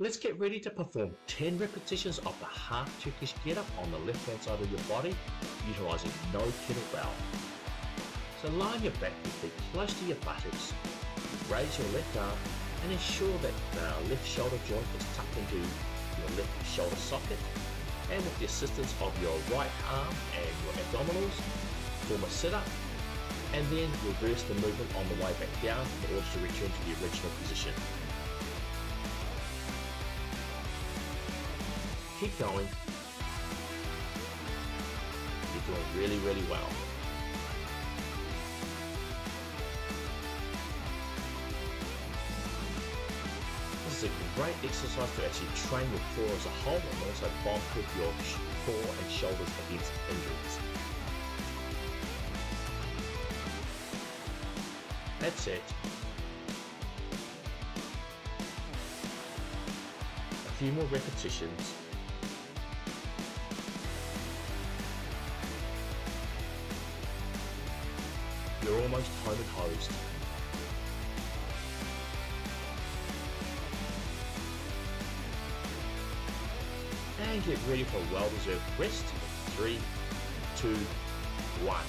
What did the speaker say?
Let's get ready to perform 10 repetitions of the half Turkish get up on the left hand side of your body, utilizing no kettlebell. So line your back with feet close to your buttocks, raise your left arm and ensure that the left shoulder joint is tucked into your left shoulder socket and with the assistance of your right arm and your abdominals, form a sit-up and then reverse the movement on the way back down in order to return to the original position. Keep going. You're doing really, really well. This is a great exercise to actually train your core as a whole and also bond with your core and shoulders against injuries. That's it. A few more repetitions You're almost home and hosed. And get ready for a well-deserved rest. Three, two, one.